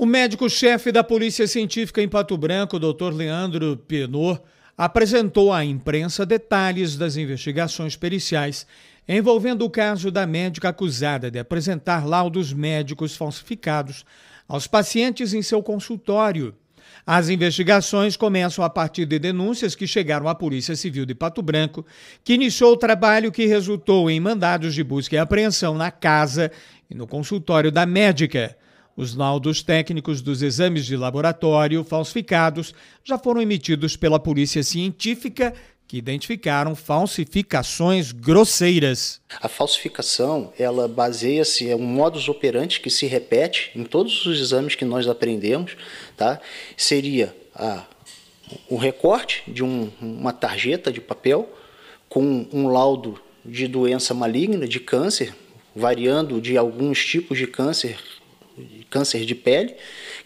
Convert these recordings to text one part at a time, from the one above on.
O médico-chefe da Polícia Científica em Pato Branco, Dr. Leandro Penor, apresentou à imprensa detalhes das investigações periciais envolvendo o caso da médica acusada de apresentar laudos médicos falsificados aos pacientes em seu consultório. As investigações começam a partir de denúncias que chegaram à Polícia Civil de Pato Branco, que iniciou o trabalho que resultou em mandados de busca e apreensão na casa e no consultório da médica. Os laudos técnicos dos exames de laboratório falsificados já foram emitidos pela Polícia Científica, que identificaram falsificações grosseiras. A falsificação, ela baseia-se é um modus operandi que se repete em todos os exames que nós aprendemos, tá? Seria a, o recorte de um, uma tarjeta de papel com um laudo de doença maligna, de câncer, variando de alguns tipos de câncer câncer de pele,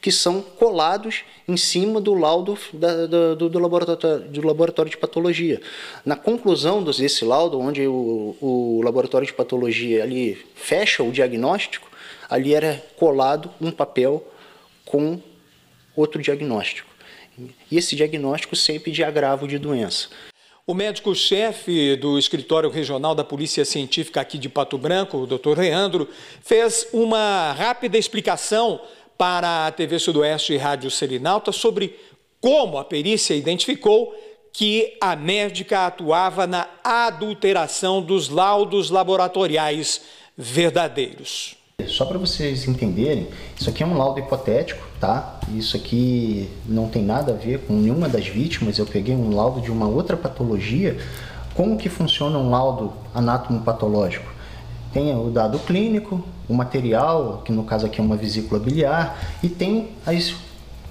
que são colados em cima do laudo da, do, do, laboratório, do laboratório de patologia. Na conclusão desse laudo, onde o, o laboratório de patologia ali fecha o diagnóstico, ali era colado um papel com outro diagnóstico. E esse diagnóstico sempre de agravo de doença. O médico-chefe do escritório regional da Polícia Científica aqui de Pato Branco, o Dr. Leandro, fez uma rápida explicação para a TV Sudoeste e Rádio Selinalta sobre como a perícia identificou que a médica atuava na adulteração dos laudos laboratoriais verdadeiros. Só para vocês entenderem, isso aqui é um laudo hipotético, tá? Isso aqui não tem nada a ver com nenhuma das vítimas. Eu peguei um laudo de uma outra patologia. Como que funciona um laudo anatomopatológico? Tem o dado clínico, o material, que no caso aqui é uma vesícula biliar, e tem as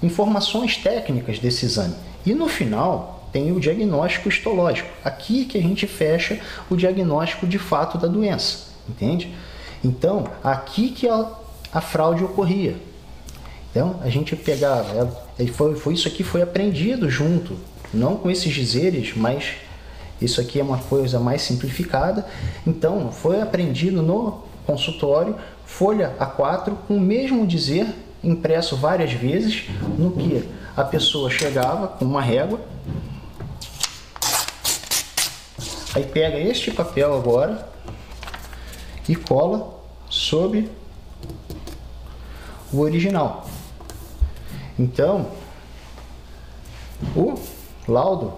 informações técnicas desse exame. E no final tem o diagnóstico histológico. Aqui que a gente fecha o diagnóstico de fato da doença, entende? Então, aqui que a, a fraude ocorria. Então, a gente pegava, é, foi, foi isso aqui foi aprendido junto, não com esses dizeres, mas isso aqui é uma coisa mais simplificada. Então, foi aprendido no consultório, folha A4, com o mesmo dizer impresso várias vezes, no que a pessoa chegava com uma régua, aí pega este papel agora, e cola sobre o original. Então, o laudo,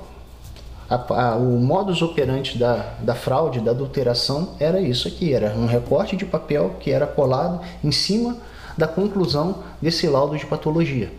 a, a, o modus operandi da, da fraude, da adulteração, era isso aqui: era um recorte de papel que era colado em cima da conclusão desse laudo de patologia.